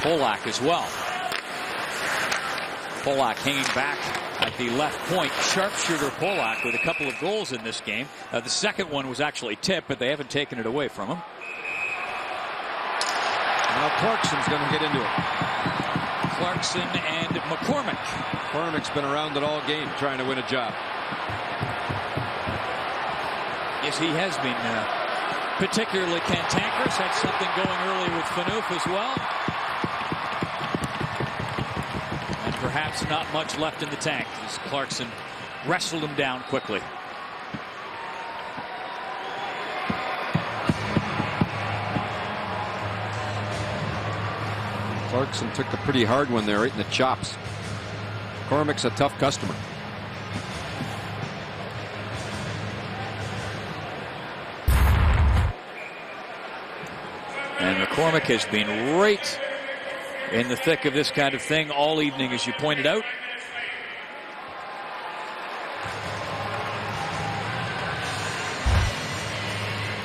Polak as well. Polak hanging back at the left point. Sharpshooter Polak with a couple of goals in this game. Uh, the second one was actually tipped, but they haven't taken it away from him. Now Clarkson's going to get into it. Clarkson and McCormick. McCormick's been around it all game trying to win a job. Yes, he has been uh, particularly cantankerous. Had something going early with Phaneuf as well. And perhaps not much left in the tank as Clarkson wrestled him down quickly. Clarkson took a pretty hard one there right in the chops. Cormick's a tough customer. And McCormick has been right in the thick of this kind of thing all evening, as you pointed out.